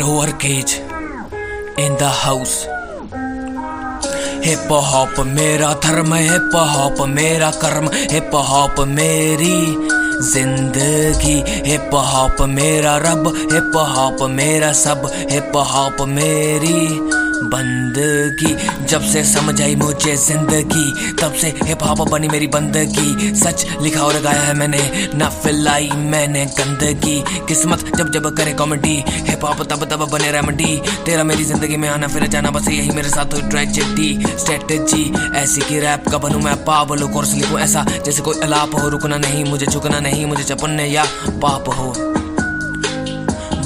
roar cage in the house. Hip hop मेरा धर्म hip hop मेरा कर्म हिप हॉप मेरी ज़िंदगी। हिप हॉप मेरा रब हिप हॉप मेरा सब। हिप हॉप मेरी बंदगी। जब से समझ आई मुझे ज़िंदगी, तब से हिप हॉप बनी मेरी बंदगी। सच लिखा और गाया है मैंने, ना फिलाई मैंने गंदगी। किस्मत जब जब करे कॉमेडी हिप हॉप तब तब बने रेमेडी तेरा मेरी ज़िंदगी में आना फिर जाना, बस यही मेरे साथ हुई ट्रेजेडी स्ट्रेटेजी ऐसी की रैप का बनू मैं पावल कोर्स लिखूं ऐसा, जैसे कोई अलाप हो, रुकना नहीं, मुझे झुकना नहीं, मुझे चपन्ने या पाप हो।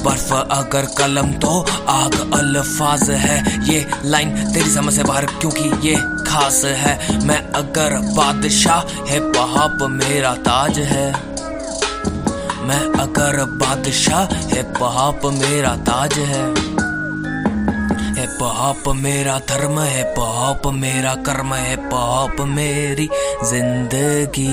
बर्फ़ अगर कलम तो आग अल्फाज है। ये लाइन तेरी समझ से बाहर क्योंकि ये खास है। मैं अगर बादशाह है पहाप मेरा ताज है। मैं अगर बादशाह है पहाप मेरा ताज है। है पहाप मेरा धर्म है पहाप मेरा कर्म है पहाप मेरी ज़िंदगी।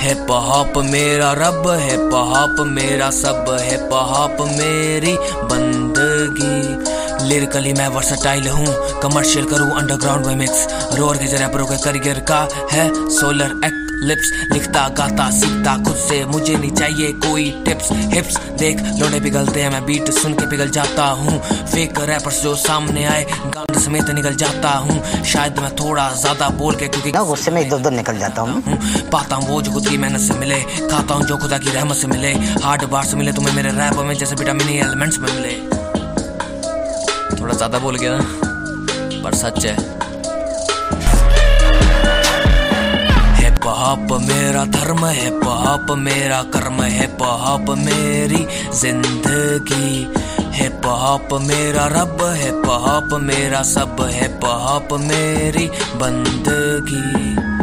है पहाप मेरा रब, है पहाप मेरा सब, है पहाप मेरी बंदगी। लिरिकली मैं वर्सटाइल हूँ कमर्शियल करूँ अंडरग्राउंड में मिक्स रोर के रैपरों के करियर का है सोलर एक्ट लिप्स लिखता गाता सीखता खुद से। मुझे नहीं चाहिए कोई टिप्स हिप्स देख लोडे पिघलते हैं मैं बीट सुन के पिघल जाता हूँ। फेक रैपर्स जो सामने आए गांड समेत निकल जाता हूँ। शायद मैं थोड़ा ज़्यादा बोल के क्योंकि गुस्से में इधर उधर निकल जाता हूँ। पाता हूँ वो जो खुद की मेहनत से मिले खाता हूँ जो खुदा की रहमत से मिले। हार्ड बार से मिले तुम्हें मेरे रैप में जैसे विटामिन एलिमेंट्स में मिले। थोड़ा ज़्यादा बोल गया पर सच है। पहाप मेरा धर्म है, पाप मेरा कर्म है, पाप मेरी ज़िंदगी है, पाप मेरा रब है, पाप मेरा सब है, पाप मेरी बंदगी।